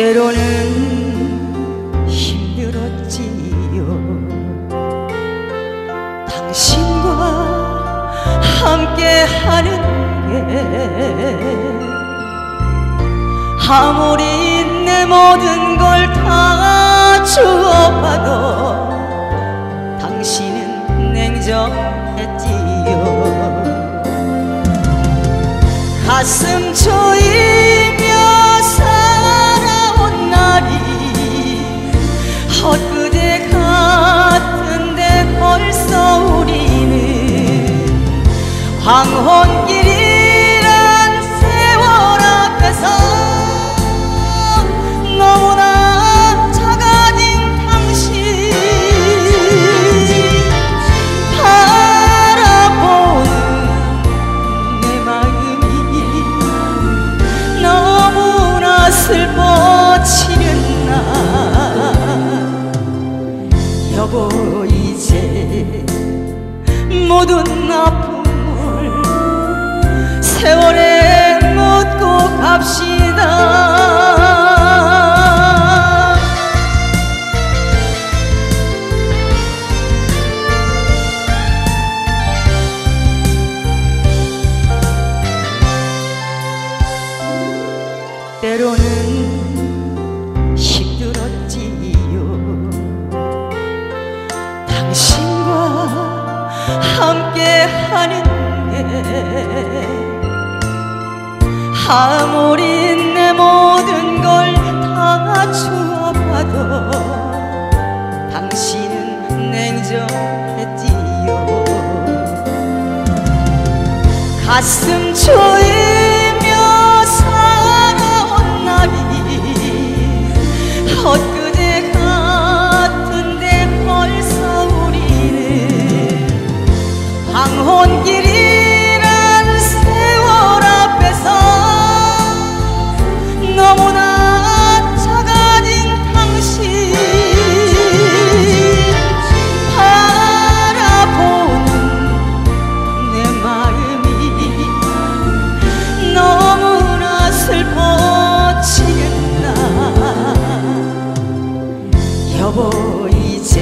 때로는 힘들었지요. 당신과 함께 하는 게 아무리 내 모든 걸 다 주어봐도 당신은 냉정했지요. 가슴 조이 황혼길이란 세월 앞에서 너무나 작아진 당신 바라보는 내 마음이 너무나 슬퍼지는 날 여보 이제 모든 아픔을 세월에 묻고 갑시다. 때로는 힘들었지요. 당신과 함께 하는 게 아무리 내 모든 걸 다 주어봐도 당신은 냉정했지요 가슴 조이 여보 이제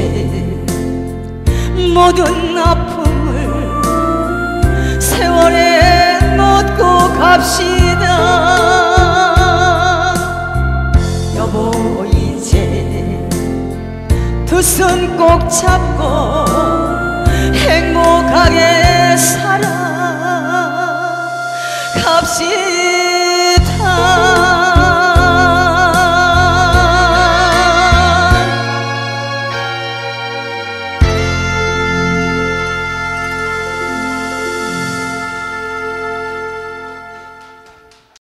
모든 아픔을 세월에 묻고 갑시다. 여보 이제 두 손 꼭 잡고 행복하게 살